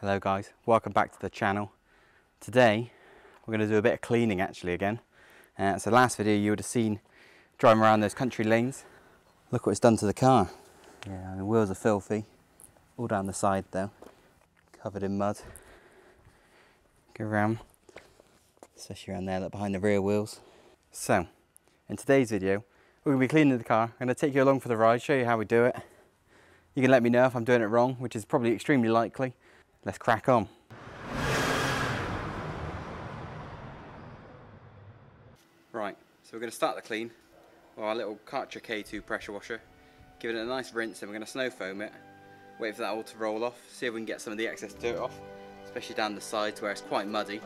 Hello guys, welcome back to the channel. Today we're going to do a bit of cleaning actually again. Uh, so last video you would have seen driving around those country lanes. Look what it's done to the car. Yeah, the wheels are filthy. All down the side though. Covered in mud. Go around. Especially around there, look behind the rear wheels. So, in today's video, we're going to be cleaning the car. I'm going to take you along for the ride, show you how we do it. You can let me know if I'm doing it wrong, which is probably extremely likely. Let's crack on. Right, so we're going to start the clean with our little Karcher K2 pressure washer. Give it a nice rinse and we're going to snow foam it. Wait for that all to roll off, see if we can get some of the excess dirt off, especially down the sides where it's quite muddy.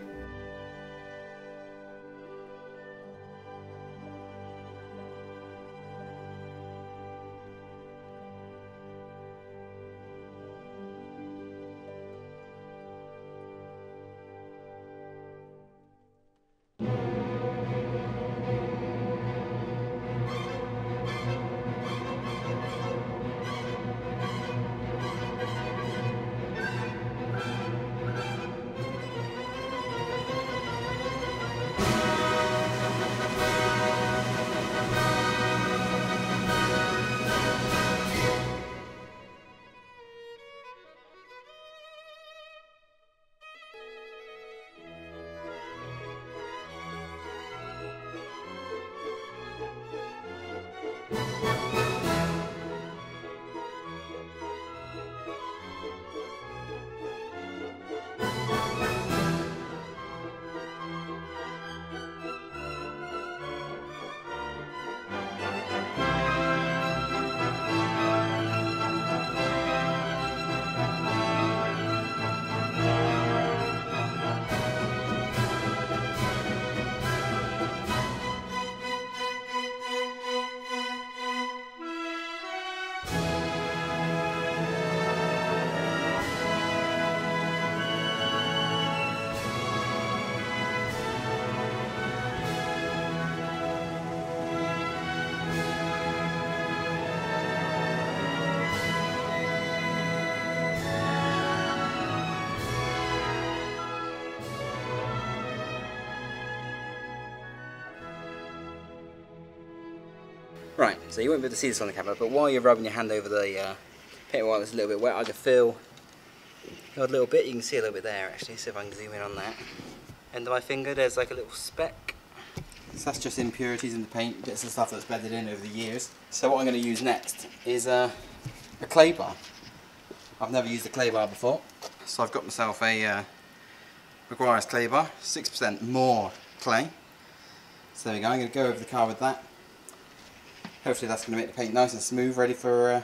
Right, so you won't be able to see this on the camera, but while you're rubbing your hand over the uh, paint while it's a little bit wet, I can feel a little bit. You can see a little bit there actually, see if I can zoom in on that. End of my finger, there's like a little speck. So that's just impurities in the paint, bits of stuff that's bedded in over the years. So what I'm going to use next is a clay bar. I've never used a clay bar before, so I've got myself a uh, Meguiar's clay bar, 6% more clay. So there we go, I'm going to go over the car with that. Hopefully that's going to make the paint nice and smooth, ready for uh,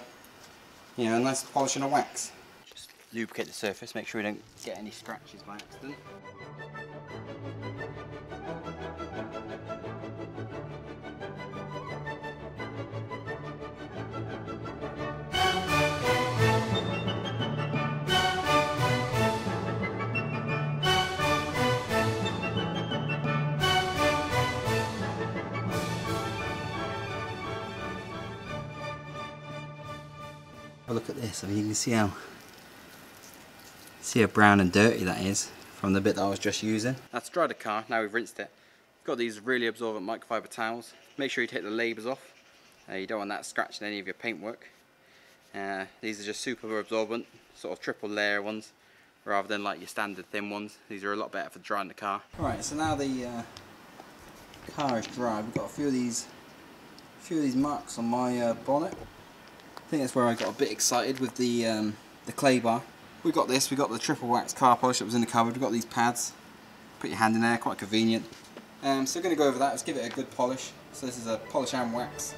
you know, a nice polishing of wax. Just lubricate the surface, make sure we don't get any scratches by accident. Have a look at this, I mean you can see how see how brown and dirty that is from the bit that I was just using. That's dried the car, now we've rinsed it. Got these really absorbent microfiber towels. Make sure you take the labels off. Uh, you don't want that scratching any of your paintwork. Uh, these are just super absorbent, sort of triple layer ones, rather than like your standard thin ones. These are a lot better for drying the car. Alright, so now the uh, car is dry, we've got a few of these, a few of these marks on my uh, bonnet. I think that's where I got a bit excited with the um, the clay bar. We got this, we got the triple wax car polish that was in the cupboard, we got these pads. Put your hand in there, quite convenient. Um, so we're going to go over that, let's give it a good polish. So this is a polish and wax.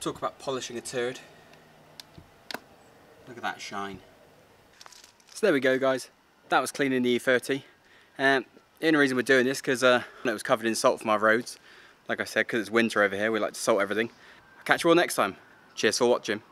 Talk about polishing a turd. Look at that shine. So there we go guys. That was cleaning the E30. Um, the only reason we're doing this because uh, it was covered in salt from our roads. Like I said, because it's winter over here, we like to salt everything. I'll catch you all next time. Cheers for watching.